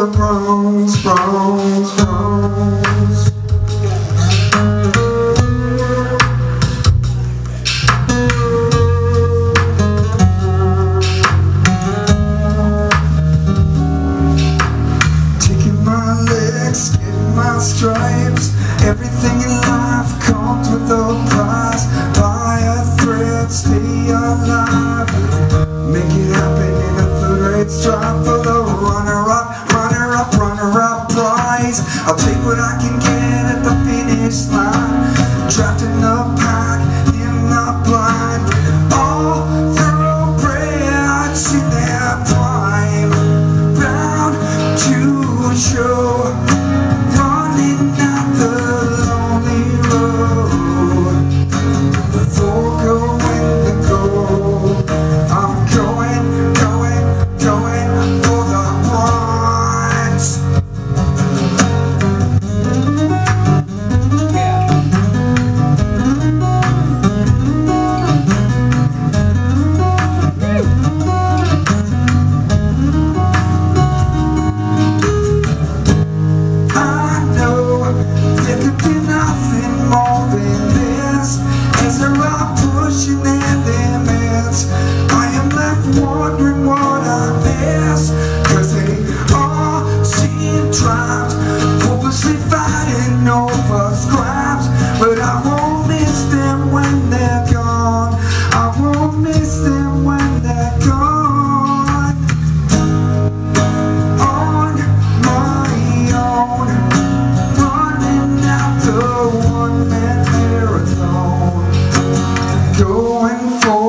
the prongs, prongs, prongs. Taking my legs, getting my stripes. Everything in life comes with a price. so I'm pushing it. going for